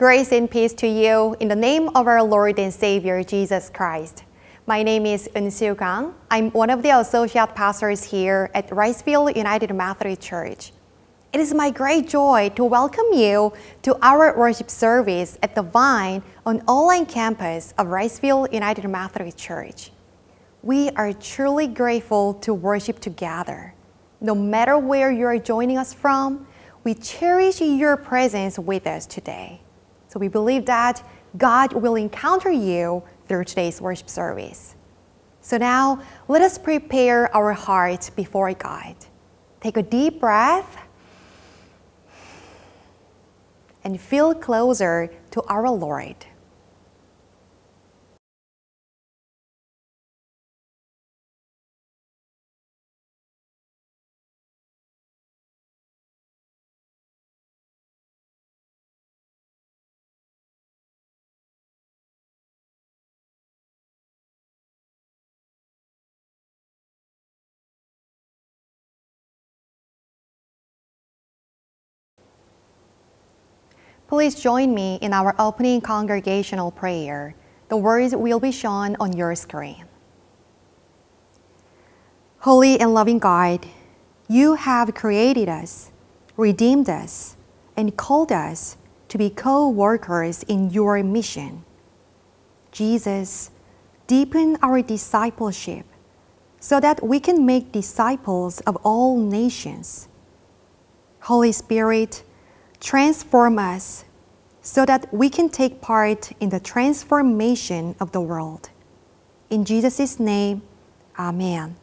Grace and peace to you in the name of our Lord and Savior Jesus Christ. My name is Eun Kang. I'm one of the associate pastors here at Wrightsville United Methodist Church. It is my great joy to welcome you to our worship service at the Vine on online campus of Wrightsville United Methodist Church. We are truly grateful to worship together. No matter where you are joining us from, we cherish your presence with us today. So we believe that God will encounter you through today's worship service. So now let us prepare our hearts before God. Take a deep breath and feel closer to our Lord. Please join me in our opening congregational prayer. The words will be shown on your screen. Holy and loving God, you have created us, redeemed us, and called us to be co workers in your mission. Jesus, deepen our discipleship so that we can make disciples of all nations. Holy Spirit, transform us so that we can take part in the transformation of the world. In Jesus' name, Amen.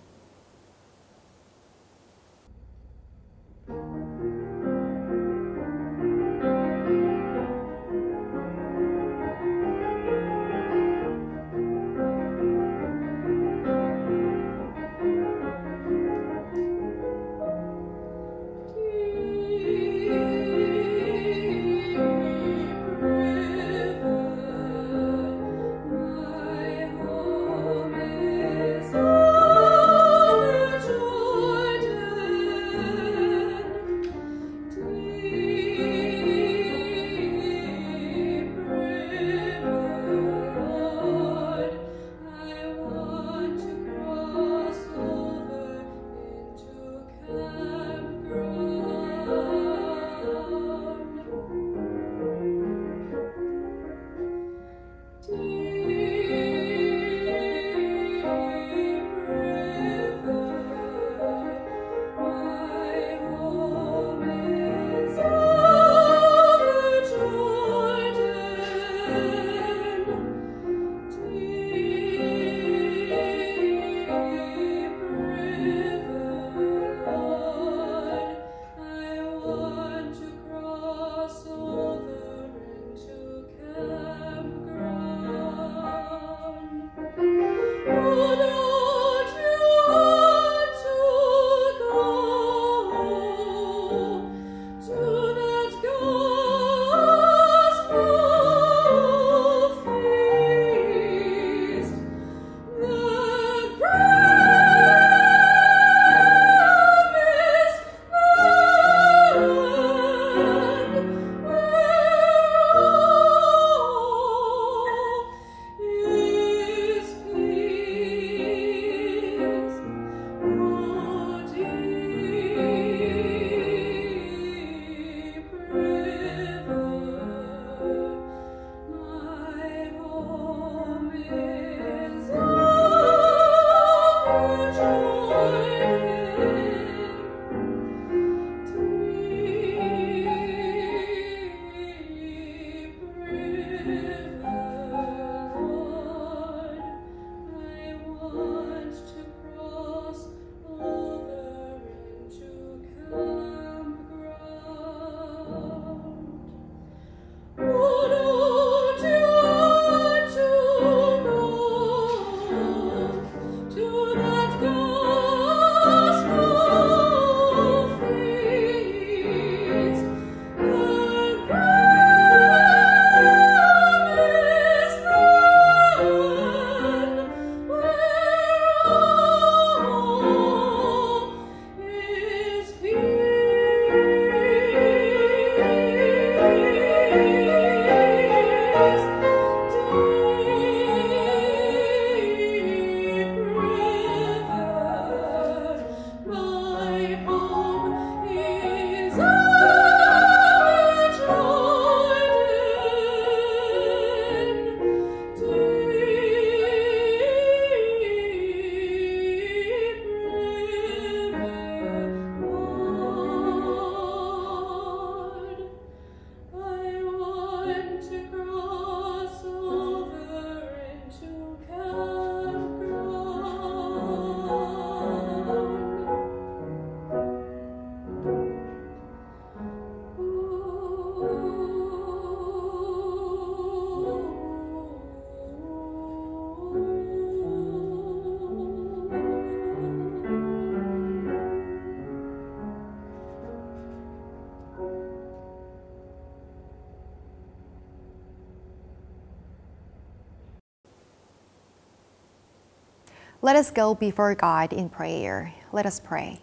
Let us go before God in prayer. Let us pray.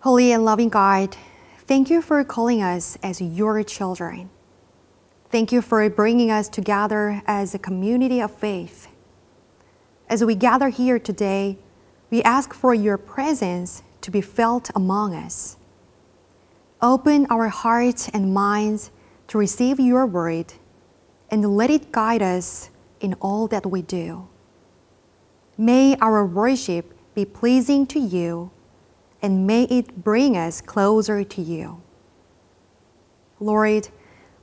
Holy and loving God, thank you for calling us as your children. Thank you for bringing us together as a community of faith. As we gather here today, we ask for your presence to be felt among us. Open our hearts and minds to receive your word and let it guide us in all that we do. May our worship be pleasing to you and may it bring us closer to you. Lord,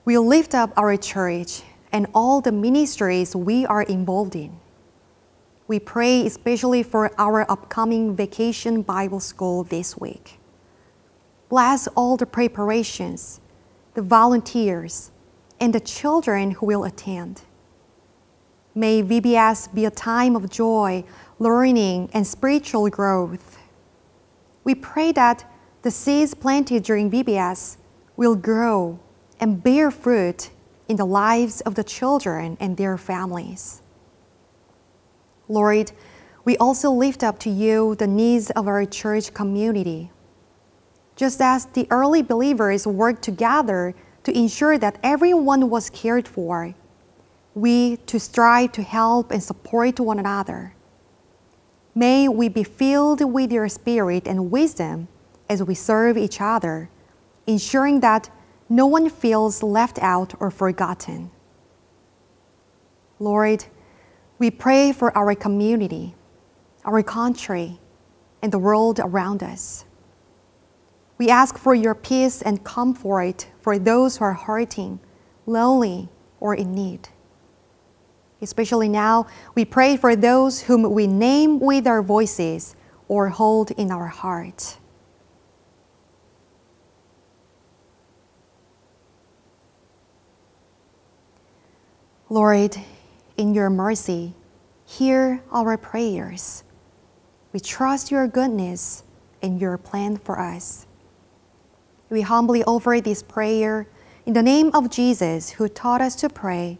we lift up our church and all the ministries we are involved in. We pray especially for our upcoming vacation Bible school this week. Bless all the preparations, the volunteers, and the children who will attend. May VBS be a time of joy, learning, and spiritual growth. We pray that the seeds planted during VBS will grow and bear fruit in the lives of the children and their families. Lord, we also lift up to you the needs of our church community. Just as the early believers worked together to ensure that everyone was cared for, we to strive to help and support one another. May we be filled with your spirit and wisdom as we serve each other, ensuring that no one feels left out or forgotten. Lord, we pray for our community, our country, and the world around us. We ask for your peace and comfort for those who are hurting, lonely, or in need. Especially now, we pray for those whom we name with our voices or hold in our heart. Lord, in your mercy, hear our prayers. We trust your goodness and your plan for us. We humbly offer this prayer in the name of Jesus, who taught us to pray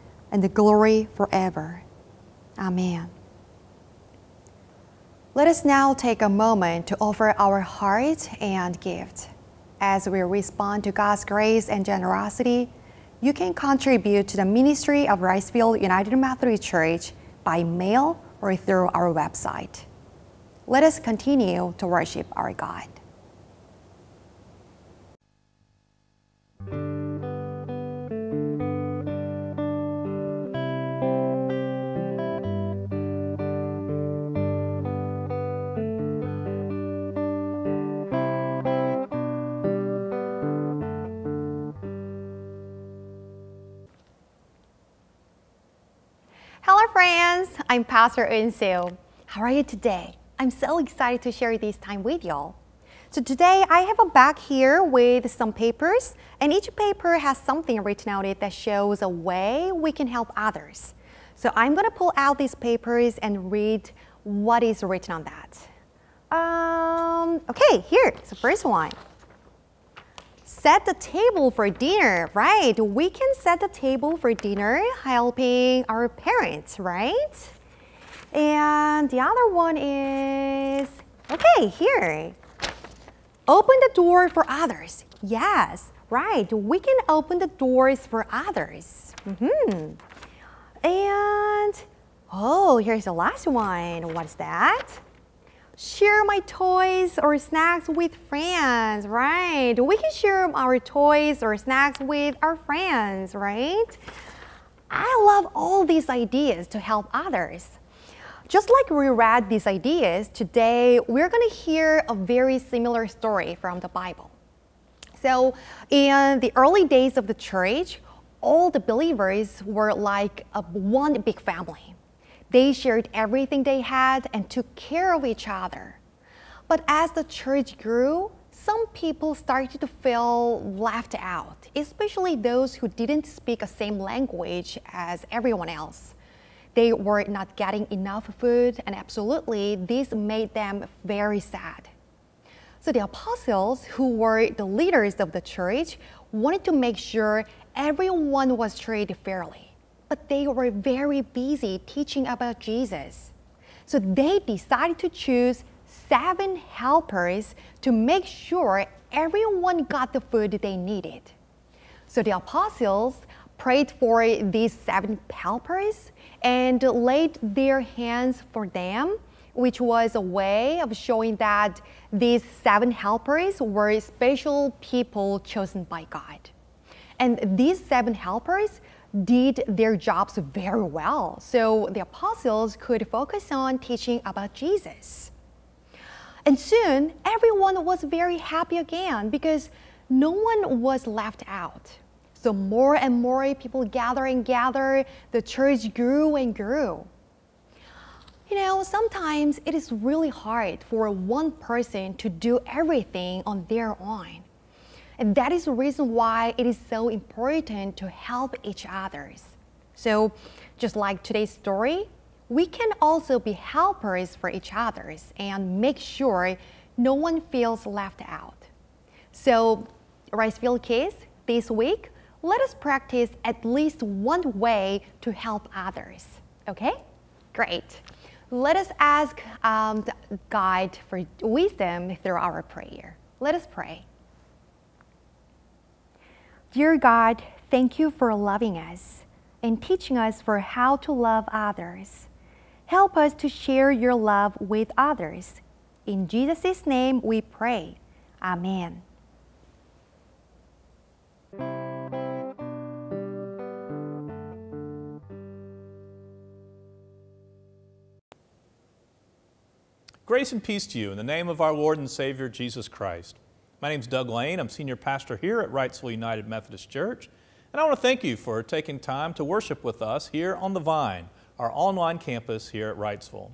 and the glory forever. Amen. Let us now take a moment to offer our heart and gift. As we respond to God's grace and generosity, you can contribute to the ministry of Wrightsville United Methodist Church by mail or through our website. Let us continue to worship our God. I'm Pastor Unsil. How are you today? I'm so excited to share this time with y'all. So today I have a bag here with some papers and each paper has something written on it that shows a way we can help others. So I'm gonna pull out these papers and read what is written on that. Um, okay, here, it's the first one set the table for dinner, right? We can set the table for dinner helping our parents, right? And the other one is, okay, here. Open the door for others. Yes, right. We can open the doors for others. Mm -hmm. And, oh, here's the last one. What's that? share my toys or snacks with friends, right? We can share our toys or snacks with our friends, right? I love all these ideas to help others. Just like we read these ideas, today we're going to hear a very similar story from the Bible. So, in the early days of the church, all the believers were like a one big family. They shared everything they had and took care of each other. But as the church grew, some people started to feel left out, especially those who didn't speak the same language as everyone else. They were not getting enough food, and absolutely, this made them very sad. So the apostles, who were the leaders of the church, wanted to make sure everyone was treated fairly. But they were very busy teaching about Jesus. So they decided to choose seven helpers to make sure everyone got the food they needed. So the apostles prayed for these seven helpers and laid their hands for them, which was a way of showing that these seven helpers were special people chosen by God. And these seven helpers did their jobs very well, so the apostles could focus on teaching about Jesus. And soon, everyone was very happy again because no one was left out. So more and more people gather and gather, the church grew and grew. You know, sometimes it is really hard for one person to do everything on their own. And that is the reason why it is so important to help each others. So, just like today's story, we can also be helpers for each others and make sure no one feels left out. So, Wrightsville Kids, this week, let us practice at least one way to help others. Okay? Great. Let us ask um, God for wisdom through our prayer. Let us pray. Dear God, thank you for loving us and teaching us for how to love others. Help us to share your love with others. In Jesus' name we pray. Amen. Grace and peace to you in the name of our Lord and Savior Jesus Christ. My name is Doug Lain. I'm senior pastor here at Wrightsville United Methodist Church. And I want to thank you for taking time to worship with us here on the Vine, our online campus here at Wrightsville.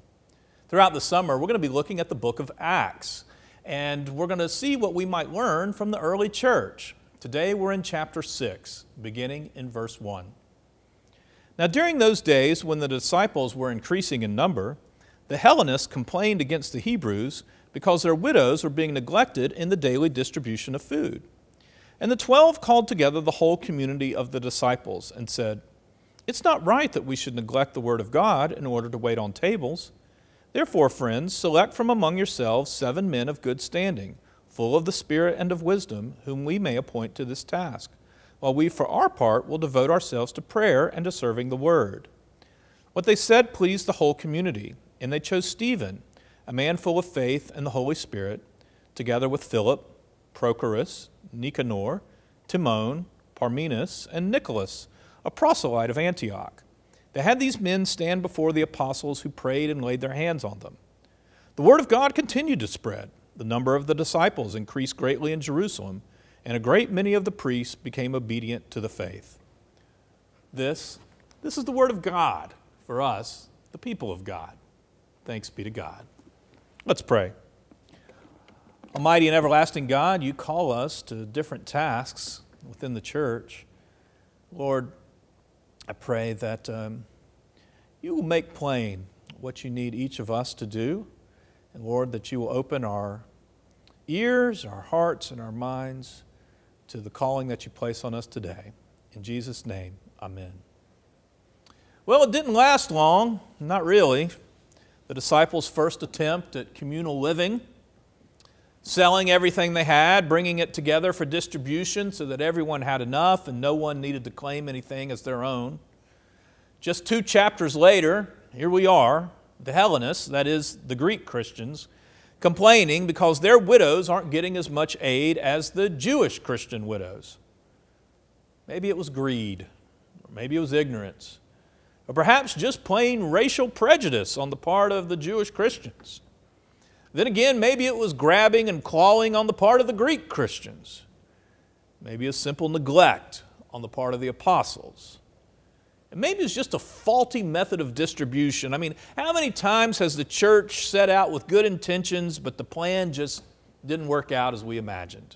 Throughout the summer, we're going to be looking at the book of Acts, and we're going to see what we might learn from the early church. Today, we're in chapter 6, beginning in verse 1. Now, during those days when the disciples were increasing in number, the Hellenists complained against the Hebrews because their widows were being neglected in the daily distribution of food. And the twelve called together the whole community of the disciples and said, It's not right that we should neglect the word of God in order to wait on tables. Therefore, friends, select from among yourselves seven men of good standing, full of the Spirit and of wisdom, whom we may appoint to this task, while we, for our part, will devote ourselves to prayer and to serving the word. What they said pleased the whole community, and they chose Stephen a man full of faith and the Holy Spirit, together with Philip, Prochorus, Nicanor, Timon, Parmenas, and Nicholas, a proselyte of Antioch. They had these men stand before the apostles who prayed and laid their hands on them. The word of God continued to spread. The number of the disciples increased greatly in Jerusalem, and a great many of the priests became obedient to the faith. This, this is the word of God for us, the people of God. Thanks be to God. Let's pray. Almighty and everlasting God, you call us to different tasks within the church. Lord, I pray that um, you will make plain what you need each of us to do. And Lord, that you will open our ears, our hearts, and our minds to the calling that you place on us today. In Jesus' name, amen. Well, it didn't last long, not really the disciples' first attempt at communal living, selling everything they had, bringing it together for distribution so that everyone had enough and no one needed to claim anything as their own. Just two chapters later, here we are, the Hellenists, that is, the Greek Christians, complaining because their widows aren't getting as much aid as the Jewish Christian widows. Maybe it was greed, or maybe it was ignorance or perhaps just plain racial prejudice on the part of the Jewish Christians. Then again, maybe it was grabbing and clawing on the part of the Greek Christians. Maybe a simple neglect on the part of the apostles. And maybe it's just a faulty method of distribution. I mean, how many times has the church set out with good intentions, but the plan just didn't work out as we imagined?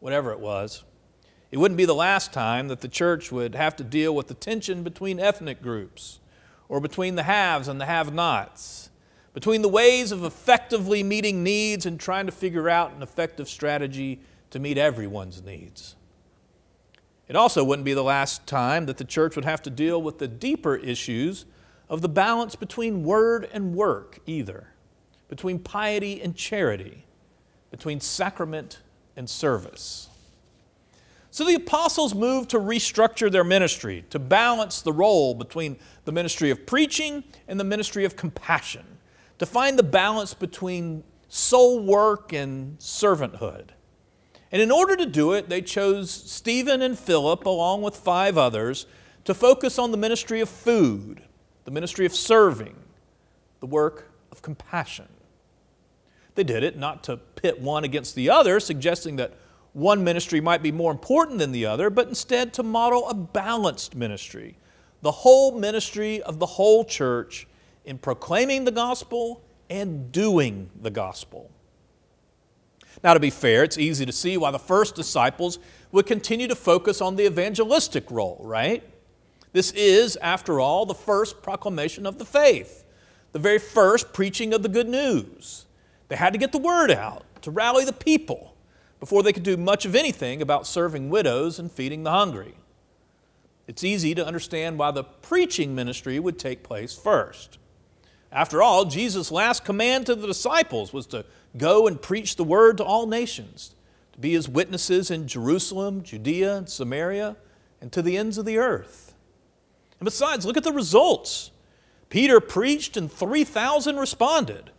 Whatever it was. It wouldn't be the last time that the church would have to deal with the tension between ethnic groups, or between the haves and the have nots, between the ways of effectively meeting needs and trying to figure out an effective strategy to meet everyone's needs. It also wouldn't be the last time that the church would have to deal with the deeper issues of the balance between word and work, either, between piety and charity, between sacrament and service. So the apostles moved to restructure their ministry, to balance the role between the ministry of preaching and the ministry of compassion, to find the balance between soul work and servanthood. And in order to do it, they chose Stephen and Philip, along with five others, to focus on the ministry of food, the ministry of serving, the work of compassion. They did it not to pit one against the other, suggesting that one ministry might be more important than the other, but instead to model a balanced ministry, the whole ministry of the whole church in proclaiming the gospel and doing the gospel. Now, to be fair, it's easy to see why the first disciples would continue to focus on the evangelistic role, right? This is, after all, the first proclamation of the faith, the very first preaching of the good news. They had to get the word out to rally the people before they could do much of anything about serving widows and feeding the hungry. It's easy to understand why the preaching ministry would take place first. After all, Jesus' last command to the disciples was to go and preach the word to all nations, to be his witnesses in Jerusalem, Judea, and Samaria, and to the ends of the earth. And besides, look at the results. Peter preached and 3,000 responded.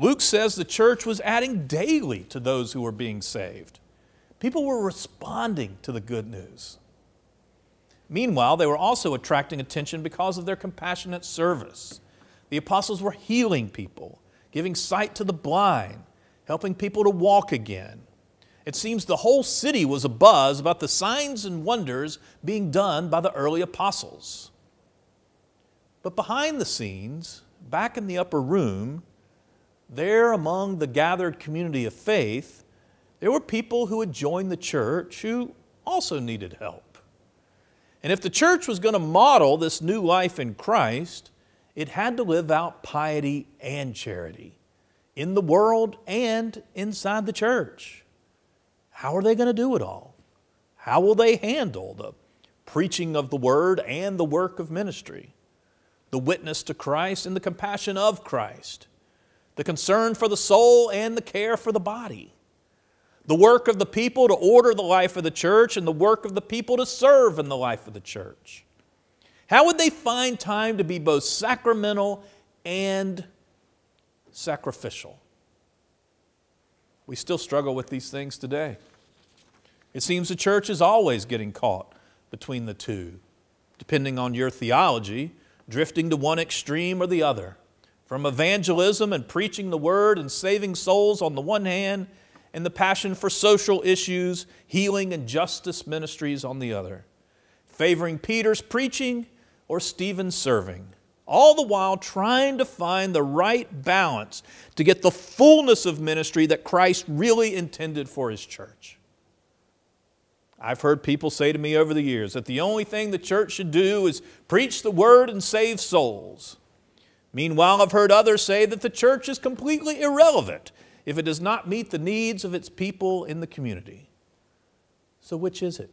Luke says the church was adding daily to those who were being saved. People were responding to the good news. Meanwhile, they were also attracting attention because of their compassionate service. The apostles were healing people, giving sight to the blind, helping people to walk again. It seems the whole city was abuzz about the signs and wonders being done by the early apostles. But behind the scenes, back in the upper room, there among the gathered community of faith, there were people who had joined the church who also needed help. And if the church was going to model this new life in Christ, it had to live out piety and charity in the world and inside the church. How are they going to do it all? How will they handle the preaching of the word and the work of ministry, the witness to Christ and the compassion of Christ, the concern for the soul and the care for the body, the work of the people to order the life of the church and the work of the people to serve in the life of the church? How would they find time to be both sacramental and sacrificial? We still struggle with these things today. It seems the church is always getting caught between the two, depending on your theology, drifting to one extreme or the other. From evangelism and preaching the word and saving souls on the one hand, and the passion for social issues, healing, and justice ministries on the other. Favoring Peter's preaching or Stephen's serving, all the while trying to find the right balance to get the fullness of ministry that Christ really intended for His church. I've heard people say to me over the years that the only thing the church should do is preach the word and save souls. Meanwhile, I've heard others say that the church is completely irrelevant if it does not meet the needs of its people in the community. So, which is it?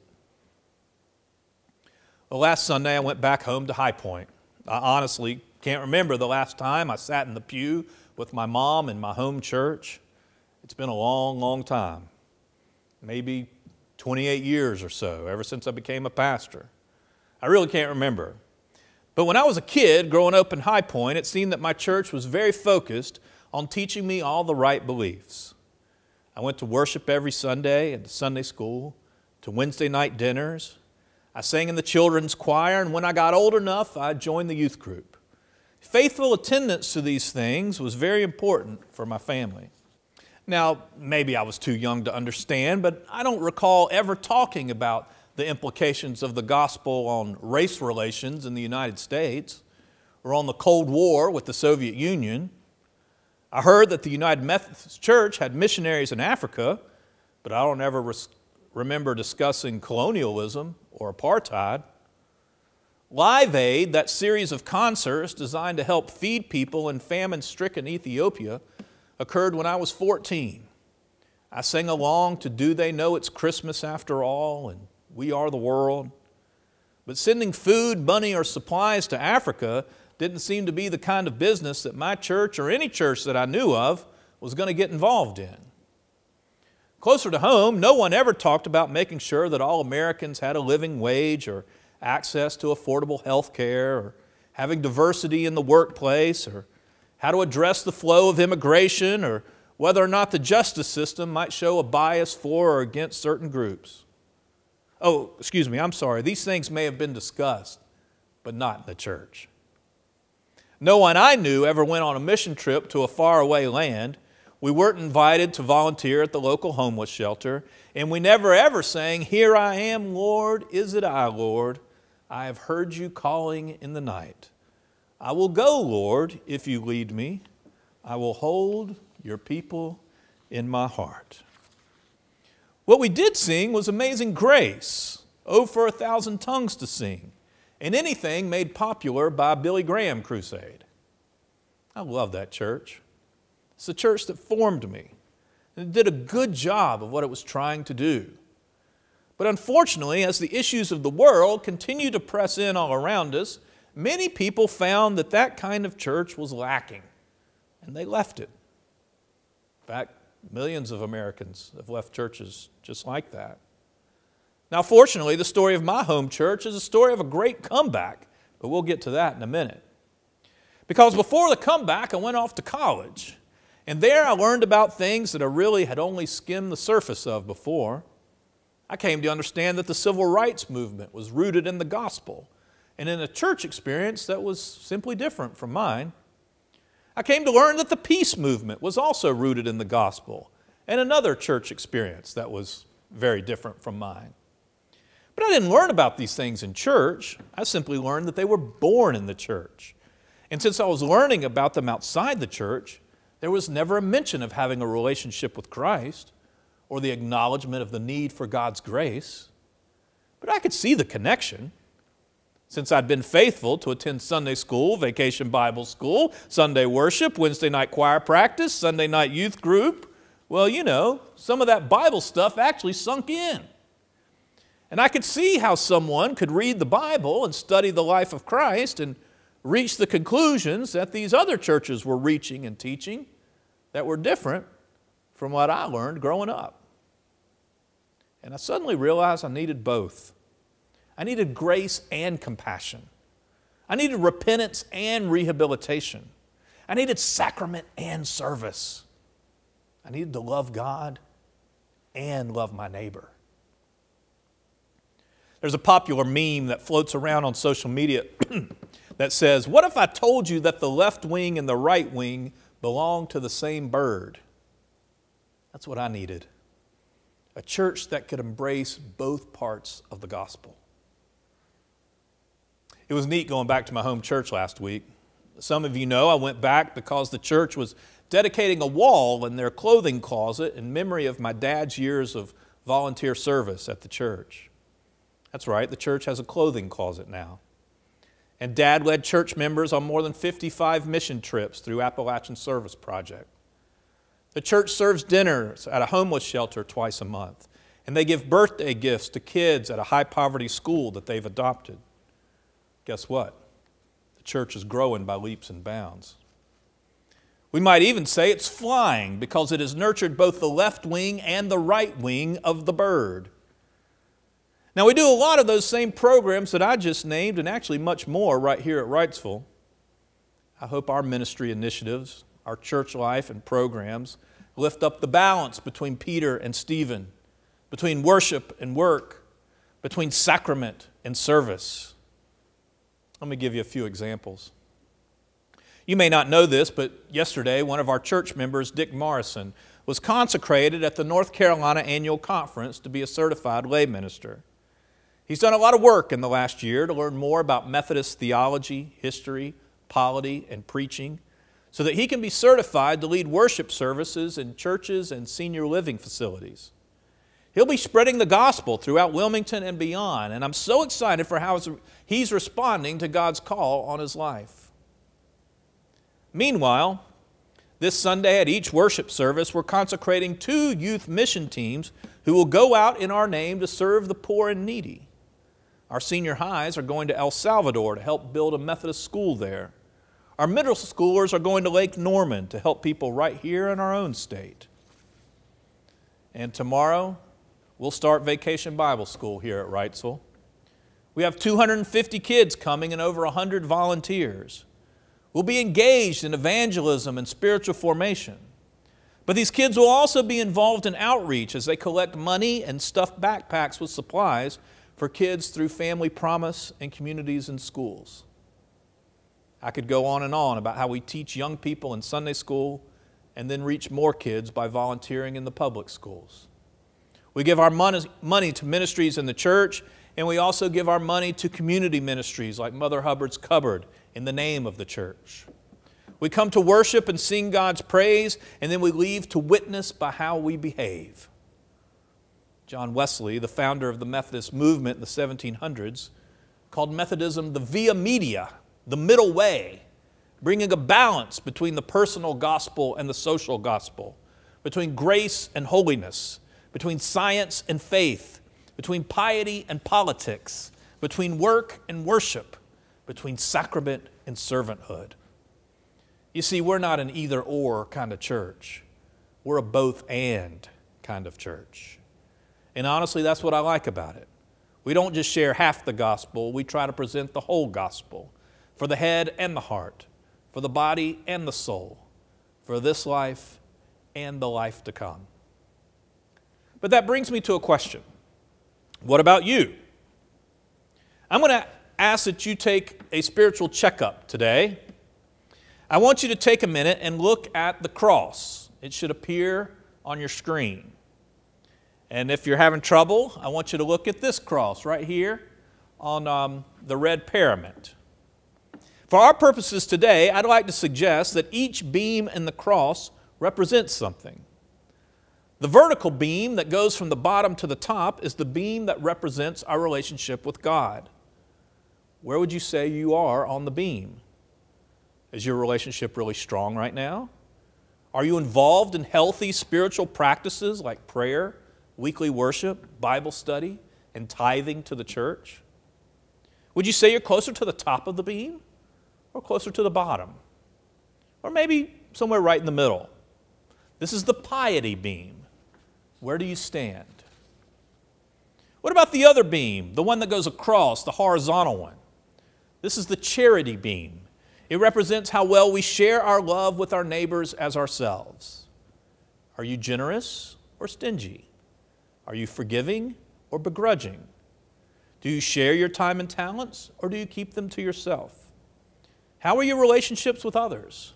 Well, last Sunday I went back home to High Point. I honestly can't remember the last time I sat in the pew with my mom in my home church. It's been a long, long time. Maybe 28 years or so, ever since I became a pastor. I really can't remember. But when I was a kid growing up in High Point, it seemed that my church was very focused on teaching me all the right beliefs. I went to worship every Sunday and to Sunday school, to Wednesday night dinners, I sang in the children's choir, and when I got old enough, I joined the youth group. Faithful attendance to these things was very important for my family. Now, maybe I was too young to understand, but I don't recall ever talking about the implications of the gospel on race relations in the United States or on the Cold War with the Soviet Union. I heard that the United Methodist Church had missionaries in Africa, but I don't ever remember discussing colonialism or apartheid. Live Aid, that series of concerts designed to help feed people in famine stricken Ethiopia, occurred when I was 14. I sang along to Do They Know It's Christmas After All and We Are the World. But sending food, money, or supplies to Africa didn't seem to be the kind of business that my church or any church that I knew of was going to get involved in. Closer to home, no one ever talked about making sure that all Americans had a living wage or access to affordable health care or having diversity in the workplace or how to address the flow of immigration or whether or not the justice system might show a bias for or against certain groups. Oh, excuse me, I'm sorry. These things may have been discussed, but not in the church. No one I knew ever went on a mission trip to a faraway land. We weren't invited to volunteer at the local homeless shelter, and we never ever sang, Here I am, Lord, is it I, Lord? I have heard you calling in the night. I will go, Lord, if you lead me. I will hold your people in my heart. What we did sing was Amazing Grace, Oh, for a Thousand Tongues to Sing, and anything made popular by Billy Graham Crusade. I love that church. It's the church that formed me, and it did a good job of what it was trying to do. But unfortunately, as the issues of the world continue to press in all around us, many people found that that kind of church was lacking, and they left it. In fact, millions of Americans have left churches just like that. Now, fortunately, the story of my home church is a story of a great comeback, but we'll get to that in a minute. Because before the comeback, I went off to college, and there I learned about things that I really had only skimmed the surface of before. I came to understand that the civil rights movement was rooted in the gospel and in a church experience that was simply different from mine. I came to learn that the peace movement was also rooted in the gospel and another church experience that was very different from mine. But I didn't learn about these things in church. I simply learned that they were born in the church. And since I was learning about them outside the church, there was never a mention of having a relationship with Christ or the acknowledgement of the need for God's grace, but I could see the connection. Since I'd been faithful to attend Sunday school, vacation Bible school, Sunday worship, Wednesday night choir practice, Sunday night youth group, well, you know, some of that Bible stuff actually sunk in. And I could see how someone could read the Bible and study the life of Christ and reach the conclusions that these other churches were reaching and teaching that were different from what I learned growing up. And I suddenly realized I needed both. I needed grace and compassion. I needed repentance and rehabilitation. I needed sacrament and service. I needed to love God and love my neighbor. There's a popular meme that floats around on social media that says, What if I told you that the left wing and the right wing belong to the same bird? That's what I needed a church that could embrace both parts of the gospel. It was neat going back to my home church last week. Some of you know I went back because the church was dedicating a wall in their clothing closet in memory of my dad's years of volunteer service at the church. That's right, the church has a clothing closet now. And dad led church members on more than 55 mission trips through Appalachian Service Project. The church serves dinners at a homeless shelter twice a month, and they give birthday gifts to kids at a high poverty school that they've adopted. Guess what? The church is growing by leaps and bounds. We might even say it's flying because it has nurtured both the left wing and the right wing of the bird. Now, we do a lot of those same programs that I just named, and actually much more right here at Wrightsville. I hope our ministry initiatives, our church life and programs lift up the balance between Peter and Stephen, between worship and work, between sacrament and service. Let me give you a few examples. You may not know this, but yesterday one of our church members, Dick Morrison, was consecrated at the North Carolina Annual Conference to be a certified lay minister. He's done a lot of work in the last year to learn more about Methodist theology, history, polity, and preaching so that he can be certified to lead worship services in churches and senior living facilities. He'll be spreading the gospel throughout Wilmington and beyond, and I'm so excited for how he's responding to God's call on his life. Meanwhile, this Sunday at each worship service, we're consecrating two youth mission teams who will go out in our name to serve the poor and needy. Our senior highs are going to El Salvador to help build a Methodist school there. Our middle schoolers are going to Lake Norman to help people right here in our own state. And tomorrow, we'll start Vacation Bible School here at Wrightsville. We have 250 kids coming and over 100 volunteers. We'll be engaged in evangelism and spiritual formation. But these kids will also be involved in outreach as they collect money and stuff backpacks with supplies for kids through Family Promise and communities and schools. I could go on and on about how we teach young people in Sunday school and then reach more kids by volunteering in the public schools. We give our money to ministries in the church, and we also give our money to community ministries like Mother Hubbard's Cupboard in the name of the church. We come to worship and sing God's praise, and then we leave to witness by how we behave. John Wesley, the founder of the Methodist movement in the 1700s, called Methodism the via media, the middle way, bringing a balance between the personal gospel and the social gospel, between grace and holiness, between science and faith, between piety and politics, between work and worship, between sacrament and servanthood. You see, we're not an either or kind of church. We're a both and kind of church. And honestly, that's what I like about it. We don't just share half the gospel, we try to present the whole gospel for the head and the heart, for the body and the soul, for this life and the life to come. But that brings me to a question What about you? I'm going to ask that you take a spiritual checkup today. I want you to take a minute and look at the cross. It should appear on your screen. And if you're having trouble, I want you to look at this cross right here on um, the red parament. For our purposes today, I'd like to suggest that each beam in the cross represents something. The vertical beam that goes from the bottom to the top is the beam that represents our relationship with God. Where would you say you are on the beam? Is your relationship really strong right now? Are you involved in healthy spiritual practices like prayer, weekly worship, Bible study, and tithing to the church? Would you say you're closer to the top of the beam or closer to the bottom? Or maybe somewhere right in the middle? This is the piety beam. Where do you stand? What about the other beam, the one that goes across, the horizontal one? This is the charity beam. It represents how well we share our love with our neighbors as ourselves. Are you generous or stingy? Are you forgiving or begrudging? Do you share your time and talents or do you keep them to yourself? How are your relationships with others,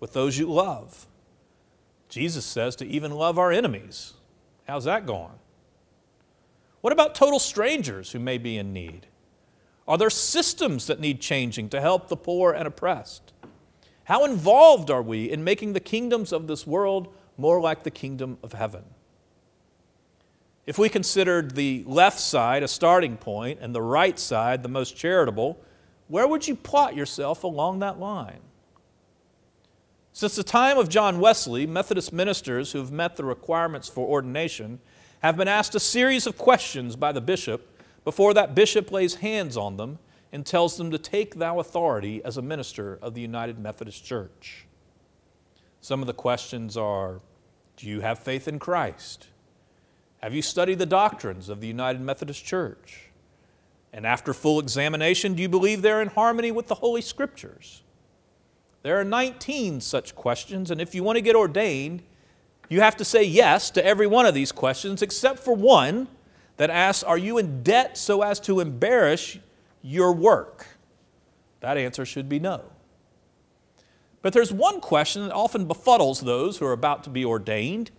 with those you love? Jesus says to even love our enemies. How's that going? What about total strangers who may be in need? Are there systems that need changing to help the poor and oppressed? How involved are we in making the kingdoms of this world more like the kingdom of heaven? If we considered the left side a starting point and the right side the most charitable, where would you plot yourself along that line? Since the time of John Wesley, Methodist ministers who have met the requirements for ordination have been asked a series of questions by the bishop before that bishop lays hands on them and tells them to take thou authority as a minister of the United Methodist Church. Some of the questions are Do you have faith in Christ? Have you studied the doctrines of the United Methodist Church? And after full examination, do you believe they're in harmony with the Holy Scriptures? There are 19 such questions, and if you want to get ordained, you have to say yes to every one of these questions except for one that asks, Are you in debt so as to embarrass your work? That answer should be no. But there's one question that often befuddles those who are about to be ordained,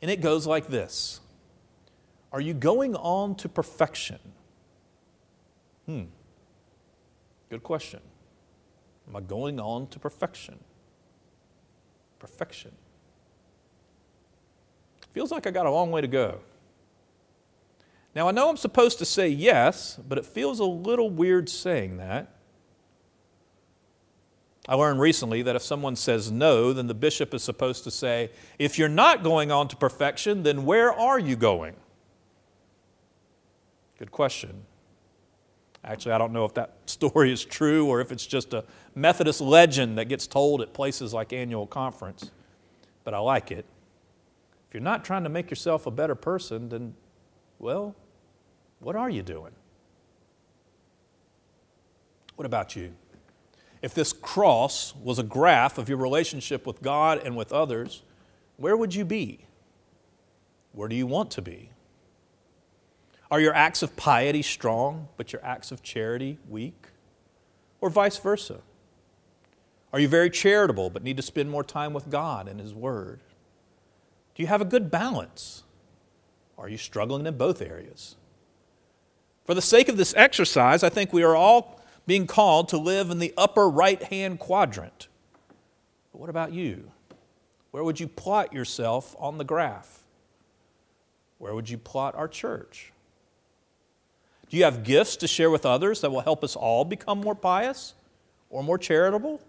and it goes like this are you going on to perfection? Hmm. Good question. Am I going on to perfection? Perfection. Feels like I got a long way to go. Now, I know I'm supposed to say yes, but it feels a little weird saying that. I learned recently that if someone says no, then the bishop is supposed to say, if you're not going on to perfection, then where are you going? Good question. Actually, I don't know if that story is true or if it's just a Methodist legend that gets told at places like annual conference, but I like it. If you're not trying to make yourself a better person, then, well, what are you doing? What about you? If this cross was a graph of your relationship with God and with others, where would you be? Where do you want to be? Are your acts of piety strong, but your acts of charity weak? Or vice versa? Are you very charitable, but need to spend more time with God and His Word? Do you have a good balance? Are you struggling in both areas? For the sake of this exercise, I think we are all being called to live in the upper right hand quadrant. But what about you? Where would you plot yourself on the graph? Where would you plot our church? Do you have gifts to share with others that will help us all become more pious or more charitable?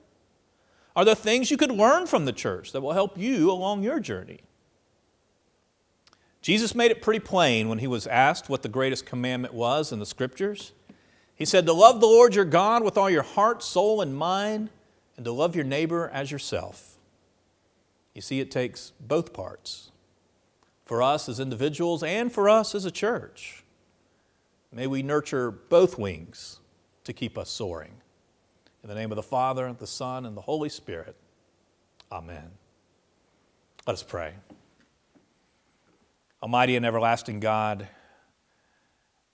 Are there things you could learn from the church that will help you along your journey? Jesus made it pretty plain when he was asked what the greatest commandment was in the scriptures. He said, To love the Lord your God with all your heart, soul, and mind, and to love your neighbor as yourself. You see, it takes both parts for us as individuals and for us as a church. May we nurture both wings to keep us soaring. In the name of the Father, the Son, and the Holy Spirit. Amen. Let us pray. Almighty and everlasting God,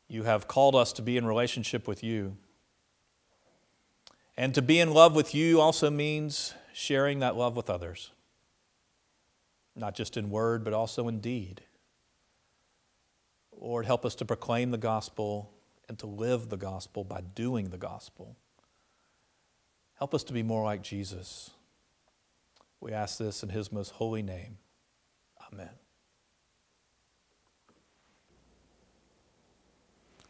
you have called us to be in relationship with you. And to be in love with you also means sharing that love with others, not just in word, but also in deed. Lord, help us to proclaim the gospel and to live the gospel by doing the gospel. Help us to be more like Jesus. We ask this in his most holy name. Amen.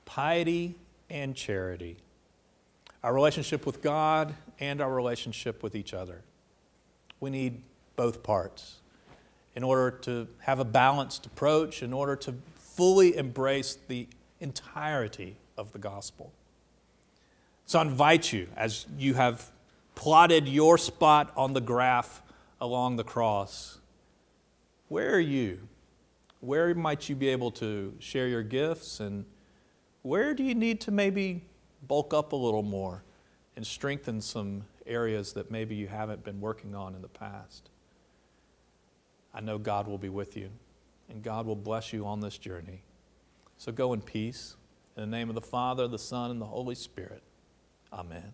Piety and charity, our relationship with God and our relationship with each other. We need both parts in order to have a balanced approach, in order to fully embrace the entirety of the gospel. So I invite you, as you have plotted your spot on the graph along the cross, where are you? Where might you be able to share your gifts and where do you need to maybe bulk up a little more and strengthen some areas that maybe you haven't been working on in the past? I know God will be with you and God will bless you on this journey. So go in peace. In the name of the Father, the Son, and the Holy Spirit. Amen.